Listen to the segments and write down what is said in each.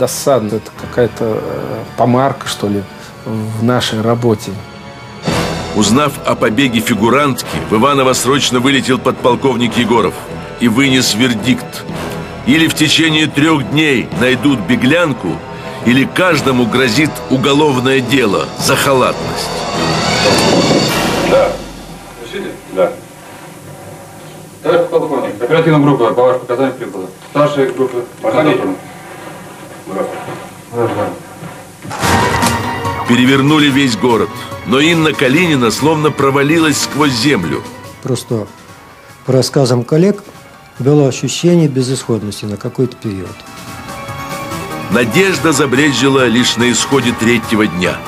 Досадно, это какая-то э, помарка, что ли, в нашей работе. Узнав о побеге фигурантки, в Иваново срочно вылетел подполковник Егоров и вынес вердикт. Или в течение трех дней найдут беглянку, или каждому грозит уголовное дело за халатность. Да. Слышите? Да. Товарищ полковник, оперативная группа по вашим показаниям прибыла. Старшая группа. Здравствуйте. Перевернули весь город, но Инна Калинина словно провалилась сквозь землю. Просто по рассказам коллег было ощущение безысходности на какой-то период. Надежда забрежила лишь на исходе третьего дня.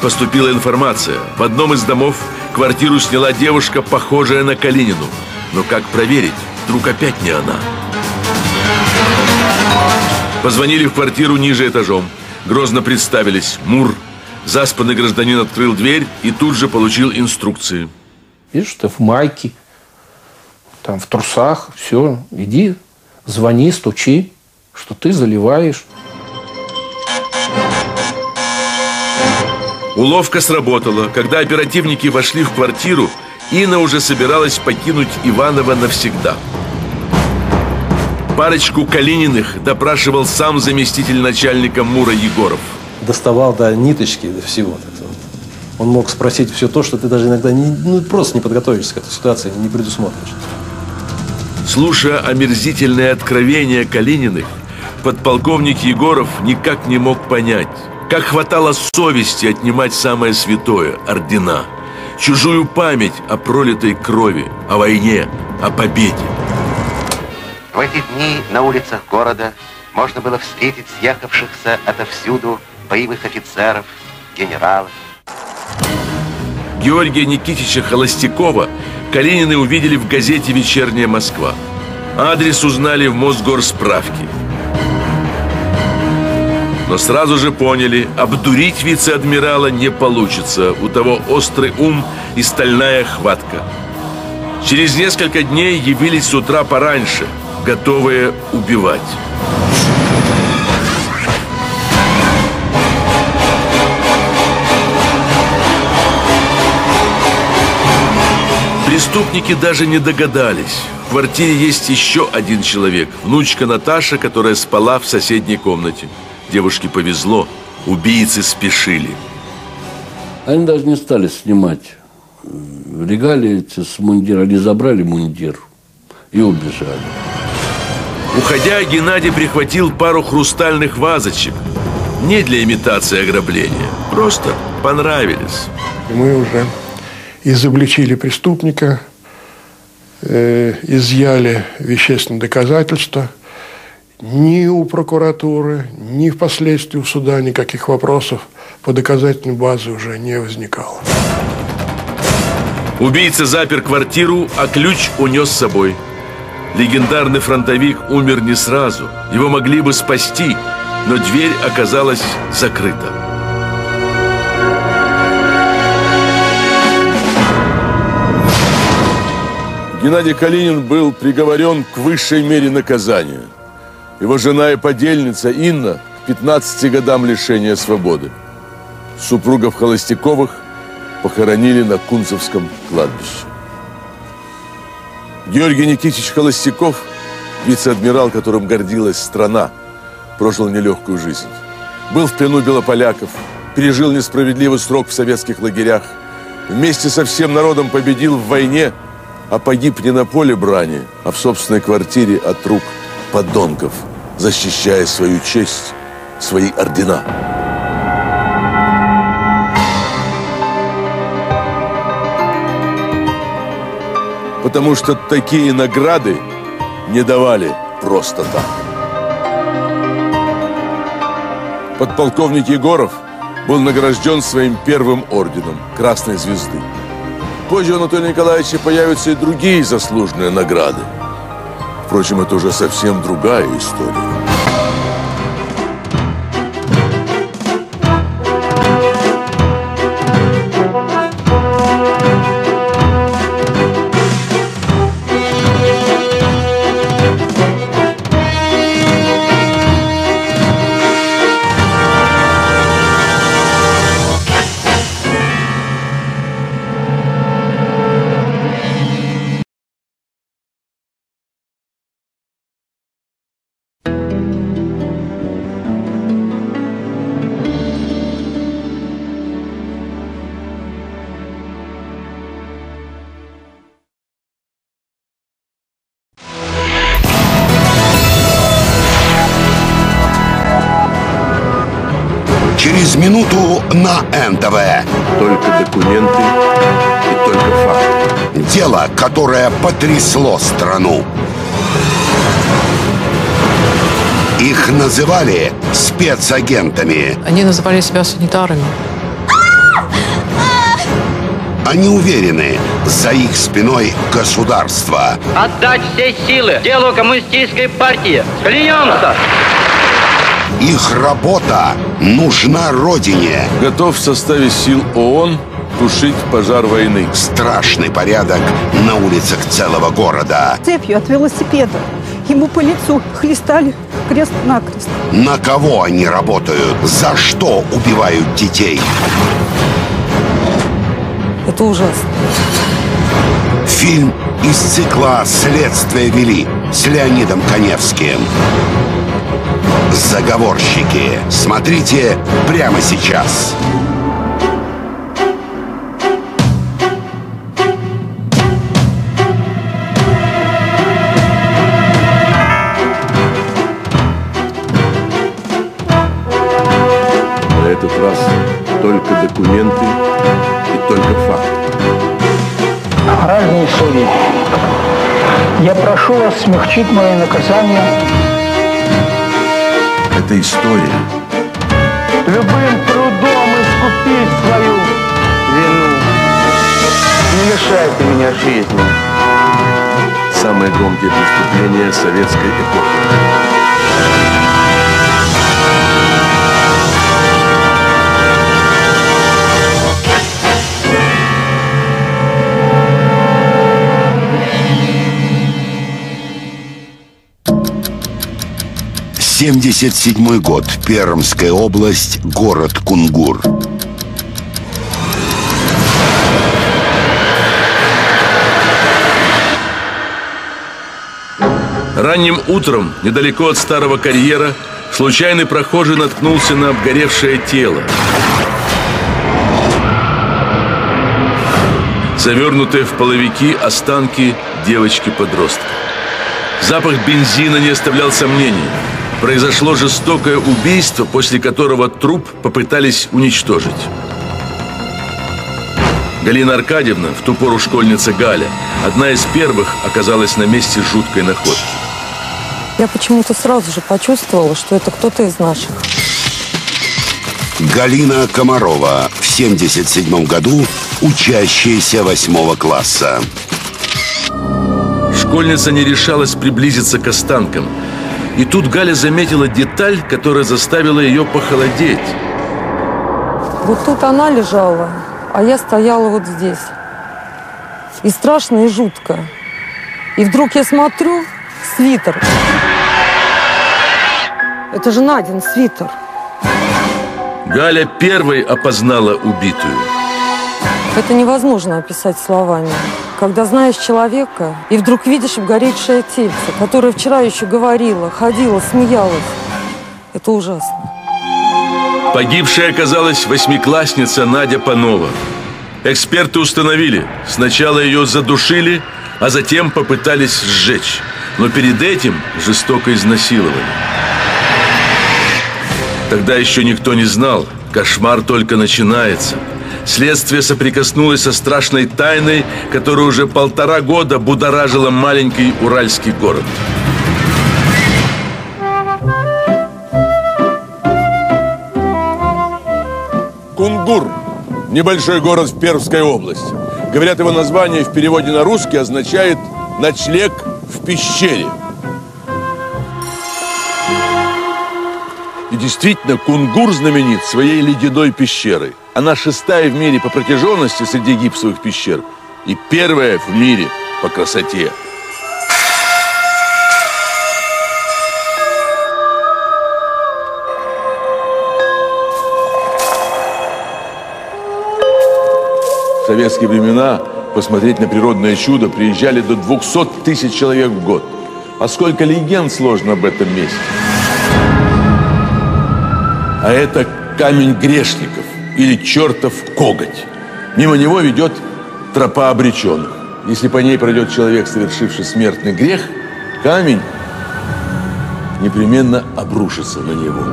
Поступила информация. В одном из домов квартиру сняла девушка, похожая на Калинину. Но как проверить? Вдруг опять не она? Позвонили в квартиру ниже этажом. Грозно представились. Мур. Заспанный гражданин открыл дверь и тут же получил инструкции. Видишь, ты в майке, там в трусах, все, иди, звони, стучи, что ты заливаешь. Уловка сработала. Когда оперативники вошли в квартиру, Инна уже собиралась покинуть Иванова навсегда. Парочку Калининых допрашивал сам заместитель начальника Мура Егоров. Доставал до ниточки, до всего. Он мог спросить все то, что ты даже иногда не, ну, просто не подготовишься к этой ситуации, не предусмотришь. Слушая омерзительные откровения Калининых, подполковник Егоров никак не мог понять, как хватало совести отнимать самое святое – ордена, чужую память о пролитой крови, о войне, о победе. В эти дни на улицах города можно было встретить съехавшихся отовсюду боевых офицеров, генералов. Георгия Никитича Холостякова Калинины увидели в газете «Вечерняя Москва». Адрес узнали в Мосгорсправке. Но сразу же поняли, обдурить вице-адмирала не получится. У того острый ум и стальная хватка. Через несколько дней явились с утра пораньше – готовые убивать. Преступники даже не догадались. В квартире есть еще один человек. Внучка Наташа, которая спала в соседней комнате. Девушке повезло. Убийцы спешили. Они даже не стали снимать регалии с мундира. Они забрали мундир и убежали. Уходя, Геннадий прихватил пару хрустальных вазочек. Не для имитации ограбления, просто понравились. Мы уже изобличили преступника, э, изъяли вещественные доказательства. Ни у прокуратуры, ни впоследствии у суда никаких вопросов по доказательной базе уже не возникало. Убийца запер квартиру, а ключ унес с собой – Легендарный фронтовик умер не сразу. Его могли бы спасти, но дверь оказалась закрыта. Геннадий Калинин был приговорен к высшей мере наказания. Его жена и подельница Инна к 15 годам лишения свободы. Супругов Холостяковых похоронили на Кунцевском кладбище. Георгий Никитич Холостяков, вице-адмирал, которым гордилась страна, прожил нелегкую жизнь. Был в плену белополяков, пережил несправедливый срок в советских лагерях, вместе со всем народом победил в войне, а погиб не на поле брани, а в собственной квартире от рук подонков, защищая свою честь, свои ордена. Потому что такие награды не давали просто так. Подполковник Егоров был награжден своим первым орденом Красной Звезды. Позже у Анатолия Николаевича появятся и другие заслуженные награды. Впрочем, это уже совсем другая история. Минуту на НТВ. Только документы и только факты. Дело, которое потрясло страну. Их называли спецагентами. Они называли себя санитарами. Они уверены, за их спиной государство. Отдать все силы делу коммунистической партии. Клянемся! Их работа нужна Родине. Готов в составе сил ООН тушить пожар войны. Страшный порядок на улицах целого города. Цепью от велосипеда. Ему по лицу хлестали крест-накрест. На кого они работают? За что убивают детей? Это ужасно. Фильм из цикла «Следствие вели» с Леонидом Коневским. Заговорщики. Смотрите прямо сейчас. На этот раз только документы и только факты. Граждане судьи, я прошу вас смягчить мое наказание. Это история. Любым трудом искупить свою вину. Не лишайте меня жизни. Самое громкие преступления советской эпохи. Семьдесят седьмой год. Пермская область. Город Кунгур. Ранним утром, недалеко от старого карьера, случайный прохожий наткнулся на обгоревшее тело. Завернутые в половики останки девочки-подростка. Запах бензина не оставлял сомнений. Произошло жестокое убийство, после которого труп попытались уничтожить. Галина Аркадьевна, в ту пору школьница Галя, одна из первых оказалась на месте жуткой находки. Я почему-то сразу же почувствовала, что это кто-то из наших. Галина Комарова в 77 году учащаяся восьмого класса. Школьница не решалась приблизиться к останкам. И тут Галя заметила деталь, которая заставила ее похолодеть. Вот тут она лежала, а я стояла вот здесь. И страшно, и жутко. И вдруг я смотрю, свитер. Это же Надин свитер. Галя первой опознала убитую. Это невозможно описать словами. Когда знаешь человека, и вдруг видишь обгоревшее тельце, которое вчера еще говорила, ходила, смеялась. Это ужасно. Погибшей оказалась восьмиклассница Надя Панова. Эксперты установили, сначала ее задушили, а затем попытались сжечь. Но перед этим жестоко изнасиловали. Тогда еще никто не знал, кошмар только начинается. Следствие соприкоснулось со страшной тайной, которая уже полтора года будоражила маленький уральский город. Кунгур – небольшой город в Пермской области. Говорят, его название в переводе на русский означает «ночлег в пещере». Действительно, Кунгур знаменит своей ледяной пещерой. Она шестая в мире по протяженности среди гипсовых пещер и первая в мире по красоте. В советские времена посмотреть на природное чудо приезжали до 200 тысяч человек в год. А сколько легенд сложно об этом месте. А это камень грешников или чертов коготь. Мимо него ведет тропа обреченных. Если по ней пройдет человек, совершивший смертный грех, камень непременно обрушится на него.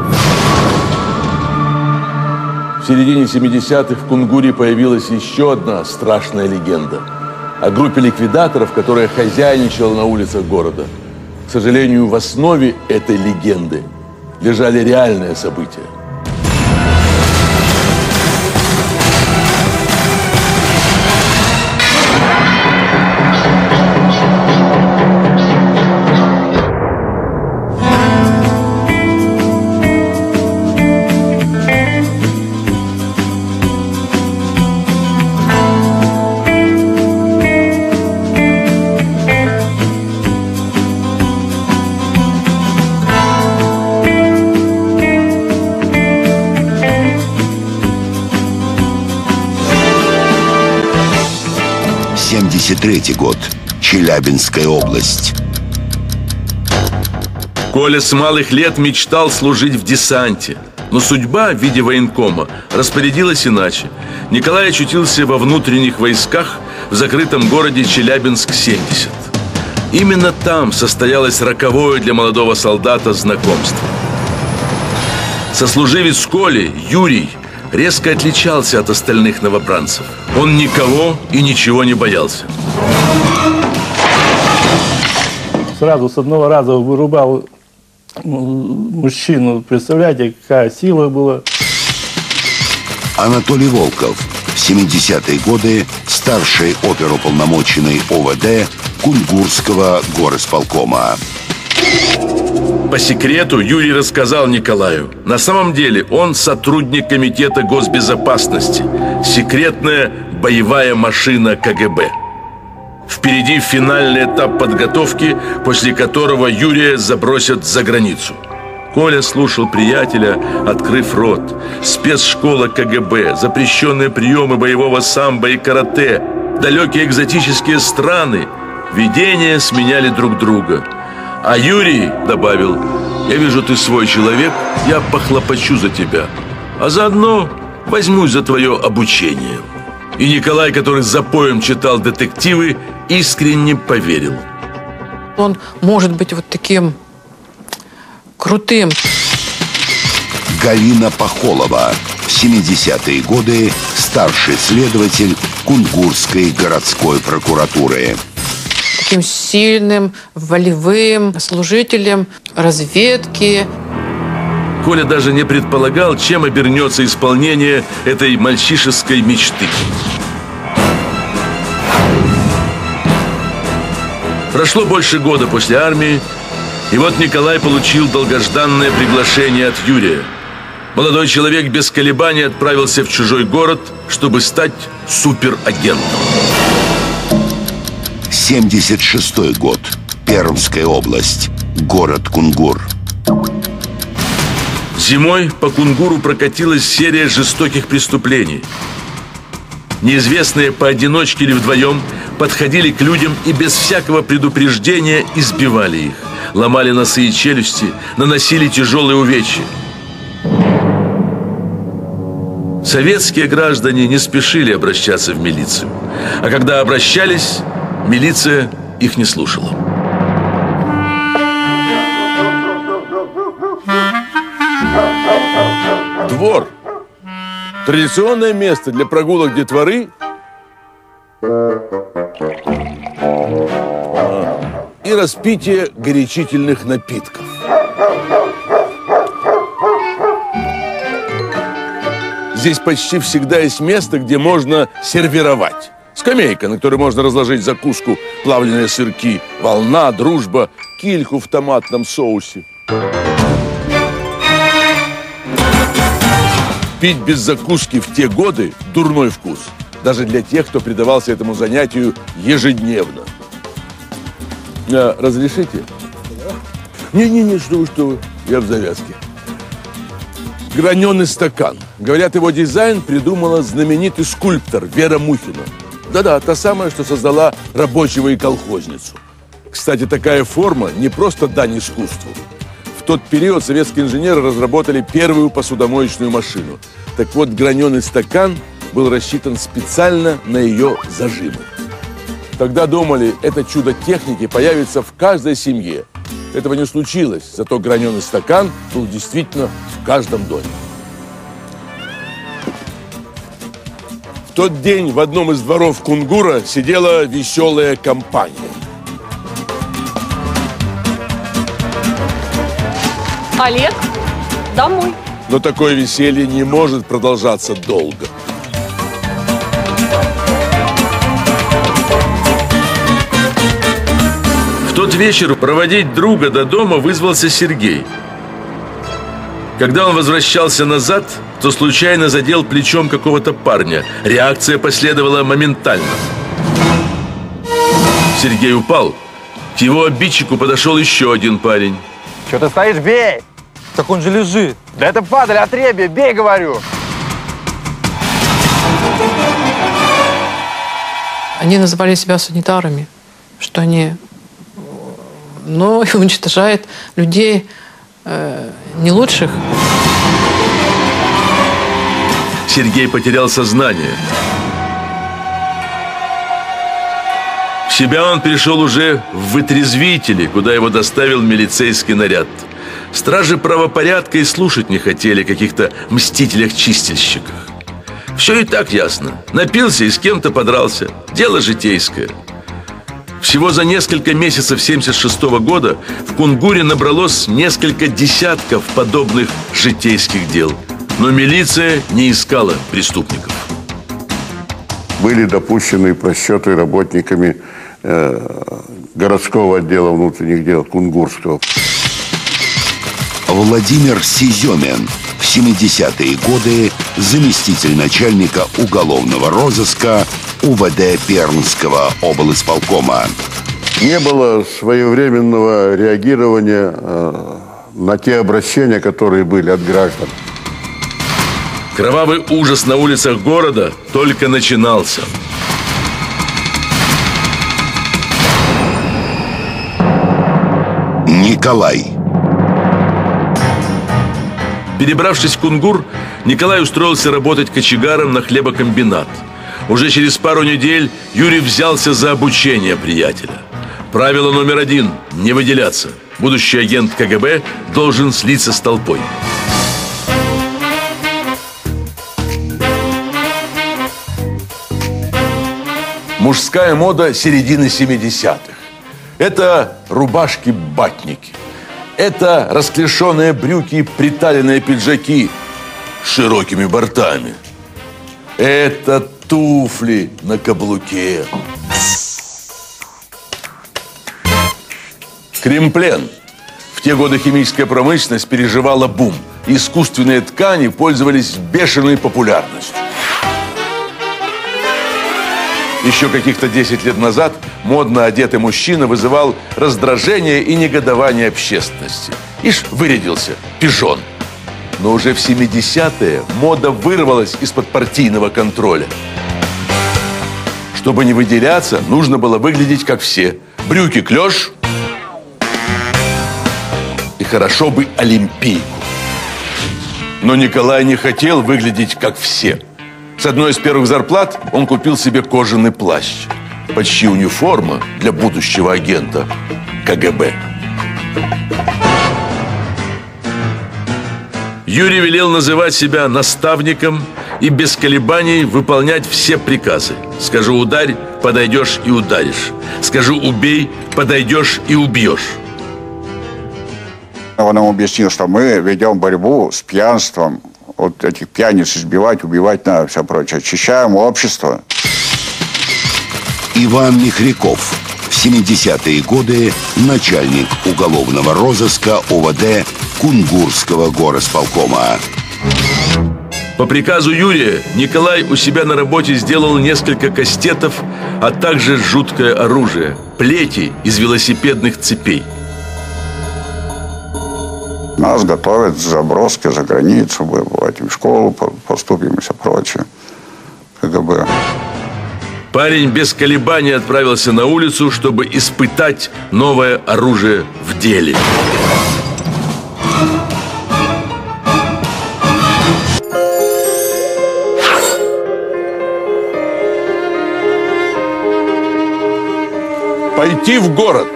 середине 70-х в Кунгуре появилась еще одна страшная легенда о группе ликвидаторов, которая хозяйничала на улицах города. К сожалению, в основе этой легенды лежали реальные события. Третий год. Челябинская область. Коля с малых лет мечтал служить в десанте. Но судьба в виде военкома распорядилась иначе. Николай очутился во внутренних войсках в закрытом городе Челябинск-70. Именно там состоялось роковое для молодого солдата знакомство. Сослуживец Коли, Юрий, резко отличался от остальных новобранцев. Он никого и ничего не боялся. Сразу с одного раза вырубал мужчину. Представляете, какая сила была. Анатолий Волков, 70-е годы, старший оперуполномоченный ОВД Кунгурского горосполкома. По секрету Юрий рассказал Николаю. На самом деле он сотрудник Комитета госбезопасности. Секретная боевая машина КГБ. Впереди финальный этап подготовки, после которого Юрия забросят за границу. Коля слушал приятеля, открыв рот. Спецшкола КГБ, запрещенные приемы боевого самбо и карате, далекие экзотические страны. Видения сменяли друг друга – а Юрий добавил, я вижу, ты свой человек, я похлопочу за тебя. А заодно возьмусь за твое обучение. И Николай, который за поем читал детективы, искренне поверил. Он может быть вот таким крутым. Галина Пахолова. 70-е годы старший следователь Кунгурской городской прокуратуры таким сильным, волевым служителем разведки. Коля даже не предполагал, чем обернется исполнение этой мальчишеской мечты. Прошло больше года после армии, и вот Николай получил долгожданное приглашение от Юрия. Молодой человек без колебаний отправился в чужой город, чтобы стать суперагентом. 76 год. Пермская область. Город Кунгур. Зимой по Кунгуру прокатилась серия жестоких преступлений. Неизвестные поодиночке или вдвоем подходили к людям и без всякого предупреждения избивали их. Ломали носы и челюсти, наносили тяжелые увечья. Советские граждане не спешили обращаться в милицию. А когда обращались, Милиция их не слушала. Двор. Традиционное место для прогулок детворы и распитие горячительных напитков. Здесь почти всегда есть место, где можно сервировать. Скамейка, на которой можно разложить закуску, плавленые сырки, волна, дружба, кильку в томатном соусе. Пить без закуски в те годы – дурной вкус. Даже для тех, кто предавался этому занятию ежедневно. А, разрешите? Не-не-не, что вы, что вы. Я в завязке. Граненый стакан. Говорят, его дизайн придумала знаменитый скульптор Вера Мухина. Да-да, та самая, что создала рабочего и колхозницу. Кстати, такая форма не просто дань искусству. В тот период советские инженеры разработали первую посудомоечную машину. Так вот, граненый стакан был рассчитан специально на ее зажимы. Тогда думали, это чудо техники появится в каждой семье. Этого не случилось, зато граненый стакан был действительно в каждом доме. Тот день в одном из дворов Кунгура сидела веселая компания. Олег, домой. Но такое веселье не может продолжаться долго. В тот вечер проводить друга до дома вызвался Сергей. Когда он возвращался назад, то случайно задел плечом какого-то парня. Реакция последовала моментально. Сергей упал. К его обидчику подошел еще один парень. Что ты стоишь? Бей! Так он же лежит. Да это падаль, отребье, бей, говорю. Они называли себя санитарами, что они ну, уничтожают людей э, не лучших. Сергей потерял сознание. В себя он пришел уже в вытрезвители, куда его доставил милицейский наряд. Стражи правопорядка и слушать не хотели каких-то мстителях-чистильщиках. Все и так ясно. Напился и с кем-то подрался. Дело житейское. Всего за несколько месяцев 76 года в Кунгуре набралось несколько десятков подобных житейских дел. Но милиция не искала преступников. Были допущены просчеты работниками э, городского отдела внутренних дел Кунгурского. Владимир Сиземин. В 70-е годы заместитель начальника уголовного розыска УВД Пермского облисполкома. Не было своевременного реагирования э, на те обращения, которые были от граждан. Кровавый ужас на улицах города только начинался. Николай. Перебравшись в Кунгур, Николай устроился работать кочегаром на хлебокомбинат. Уже через пару недель Юрий взялся за обучение приятеля. Правило номер один – не выделяться. Будущий агент КГБ должен слиться с толпой. Мужская мода середины 70-х. Это рубашки-батники. Это расклешенные брюки и приталенные пиджаки с широкими бортами. Это туфли на каблуке. Кремплен. В те годы химическая промышленность переживала бум. Искусственные ткани пользовались бешеной популярностью. Еще каких-то 10 лет назад модно одетый мужчина вызывал раздражение и негодование общественности. Ишь, вырядился, пижон. Но уже в 70-е мода вырвалась из-под партийного контроля. Чтобы не выделяться, нужно было выглядеть как все. Брюки клеш и хорошо бы олимпийку. Но Николай не хотел выглядеть как все – с одной из первых зарплат он купил себе кожаный плащ. Почти униформа для будущего агента КГБ. Юрий велел называть себя наставником и без колебаний выполнять все приказы. Скажу ударь, подойдешь и ударишь. Скажу убей, подойдешь и убьешь. Он нам объяснил, что мы ведем борьбу с пьянством, вот этих пьяниц избивать, убивать надо, все прочее. Очищаем общество. Иван Михряков. В 70-е годы начальник уголовного розыска ОВД Кунгурского горосполкома. По приказу Юрия Николай у себя на работе сделал несколько кастетов, а также жуткое оружие – плети из велосипедных цепей – нас готовят к заброске за границу, бывать в школу поступим и все прочее. КГБ. Парень без колебаний отправился на улицу, чтобы испытать новое оружие в деле. Пойти в город.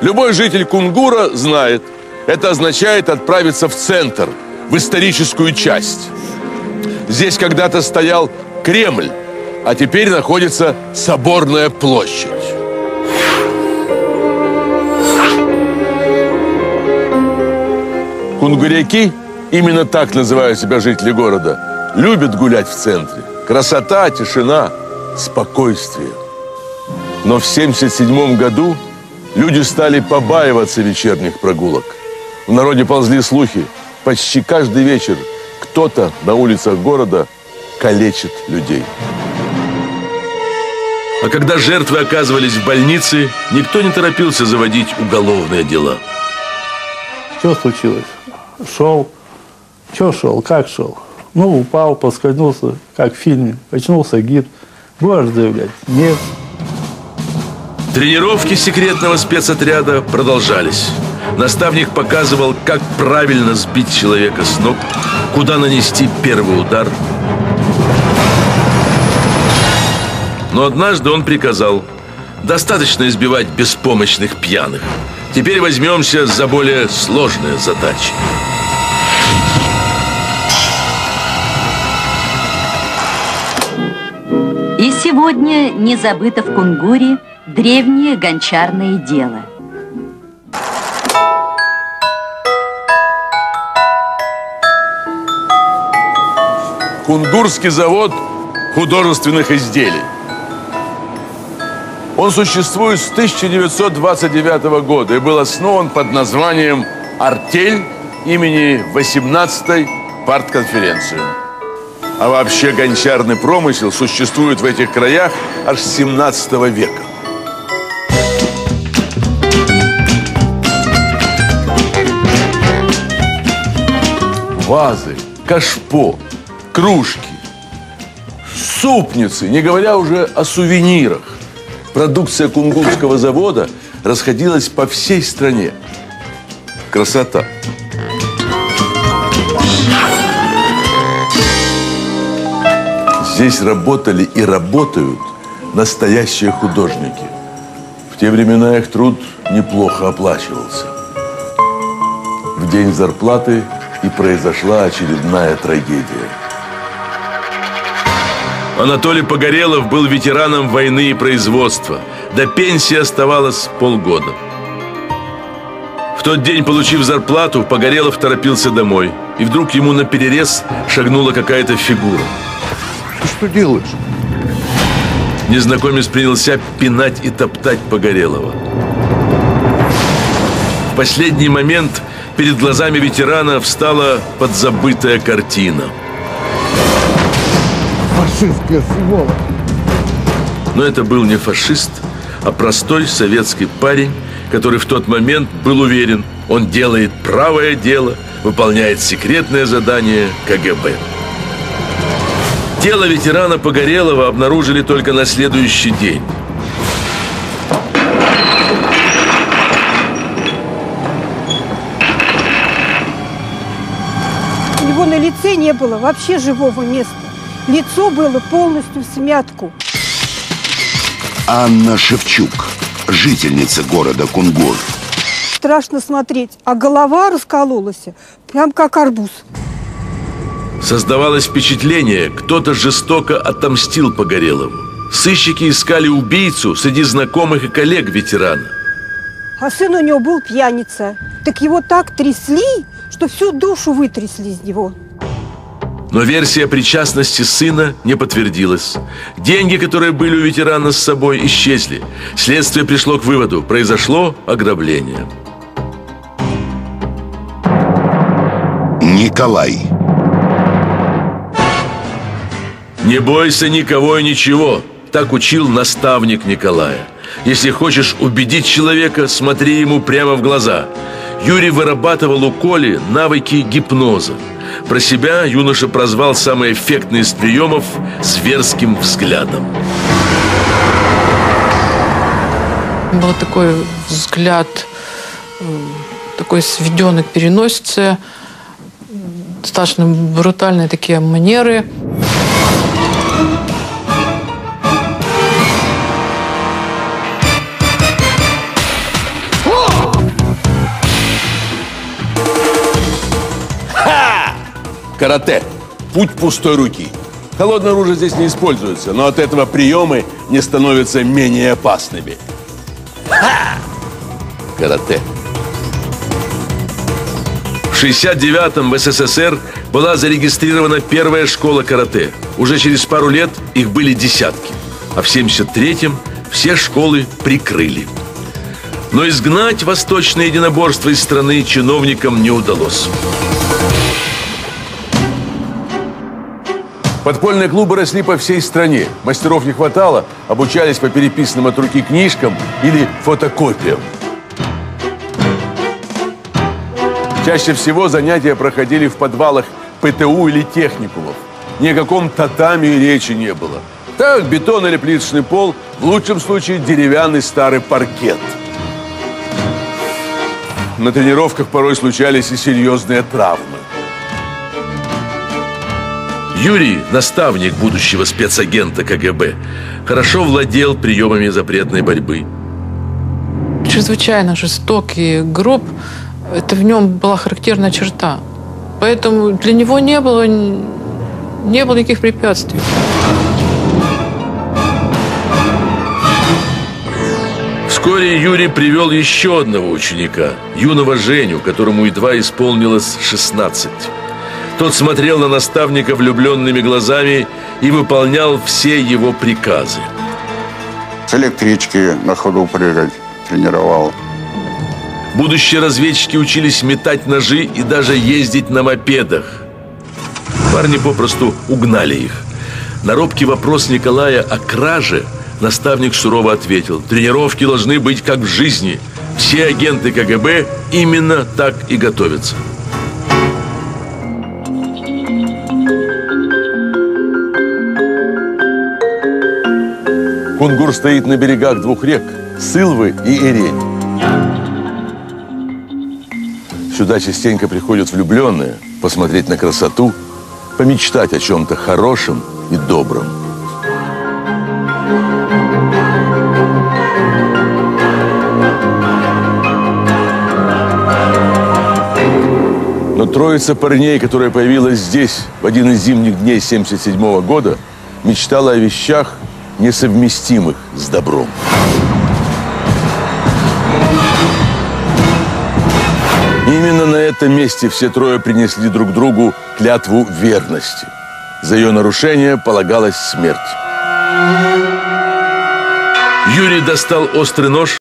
Любой житель Кунгура знает – это означает отправиться в центр, в историческую часть. Здесь когда-то стоял Кремль, а теперь находится Соборная площадь. Кунгуряки, именно так называют себя жители города, любят гулять в центре. Красота, тишина, спокойствие. Но в 77 году люди стали побаиваться вечерних прогулок. В народе ползли слухи. Почти каждый вечер кто-то на улицах города калечит людей. А когда жертвы оказывались в больнице, никто не торопился заводить уголовные дела. Что случилось? Шел. Че шел? Как шел? Ну, упал, поскользнулся, как в фильме. Очнулся гид. Будешь заявлять? Нет. Тренировки секретного спецотряда продолжались. Наставник показывал, как правильно сбить человека с ног, куда нанести первый удар. Но однажды он приказал Достаточно избивать беспомощных пьяных Теперь возьмемся за более сложные задачи И сегодня не забыто в Кунгуре древнее гончарное дело. Кунгурский завод художественных изделий. Он существует с 1929 года и был основан под названием «Артель» имени 18-й партконференции. А вообще гончарный промысел существует в этих краях аж с 17 века. Вазы, кашпо, кружки, супницы, не говоря уже о сувенирах. Продукция Кунгурского завода расходилась по всей стране. Красота. Здесь работали и работают настоящие художники. В те времена их труд неплохо оплачивался. В день зарплаты и произошла очередная трагедия. Анатолий Погорелов был ветераном войны и производства. До пенсии оставалось полгода. В тот день, получив зарплату, Погорелов торопился домой. И вдруг ему на перерез шагнула какая-то фигура. Ты что делаешь? Незнакомец принялся пинать и топтать Погорелова. В последний момент перед глазами ветерана встала подзабытая картина. Фашистская сволочь. Но это был не фашист, а простой советский парень, который в тот момент был уверен, он делает правое дело, выполняет секретное задание КГБ. Тело ветерана Погорелова обнаружили только на следующий день. Него на лице не было вообще живого места. Лицо было полностью в смятку. Анна Шевчук, жительница города Кунгур. Страшно смотреть. А голова раскололась, прям как арбуз. Создавалось впечатление, кто-то жестоко отомстил Погорелову. Сыщики искали убийцу среди знакомых и коллег ветерана. А сын у него был пьяница. Так его так трясли, что всю душу вытрясли из него. Но версия причастности сына не подтвердилась. Деньги, которые были у ветерана с собой, исчезли. Следствие пришло к выводу, произошло ограбление. Николай. Не бойся никого и ничего. Так учил наставник Николая. Если хочешь убедить человека, смотри ему прямо в глаза. Юрий вырабатывал у Коли навыки гипноза. Про себя юноша прозвал самый эффектный из приемов зверским взглядом. Был такой взгляд, такой сведенный к переносице, достаточно брутальные такие манеры. Карате. Путь пустой руки. Холодное оружие здесь не используется, но от этого приемы не становятся менее опасными. Ха! Карате. В 69-м в СССР была зарегистрирована первая школа карате. Уже через пару лет их были десятки. А в 73-м все школы прикрыли. Но изгнать восточное единоборство из страны чиновникам не удалось. Подпольные клубы росли по всей стране. Мастеров не хватало, обучались по переписанным от руки книжкам или фотокопиям. Чаще всего занятия проходили в подвалах ПТУ или техникумов. Ни о каком татами речи не было. Так, бетон или плиточный пол, в лучшем случае деревянный старый паркет. На тренировках порой случались и серьезные травмы. Юрий, наставник будущего спецагента КГБ, хорошо владел приемами запретной борьбы. Чрезвычайно жестокий, груб. Это в нем была характерная черта. Поэтому для него не было, не было никаких препятствий. Вскоре Юрий привел еще одного ученика, юного Женю, которому едва исполнилось 16. Тот смотрел на наставника влюбленными глазами и выполнял все его приказы. С электрички на ходу прыгать тренировал. Будущие разведчики учились метать ножи и даже ездить на мопедах. Парни попросту угнали их. На робкий вопрос Николая о краже наставник сурово ответил. Тренировки должны быть как в жизни. Все агенты КГБ именно так и готовятся. Кунгур стоит на берегах двух рек – Сылвы и Ирень. Сюда частенько приходят влюбленные посмотреть на красоту, помечтать о чем-то хорошем и добром. Но троица парней, которая появилась здесь в один из зимних дней 77 года, мечтала о вещах, несовместимых с добром. Именно на этом месте все трое принесли друг другу клятву верности. За ее нарушение полагалась смерть. Юрий достал острый нож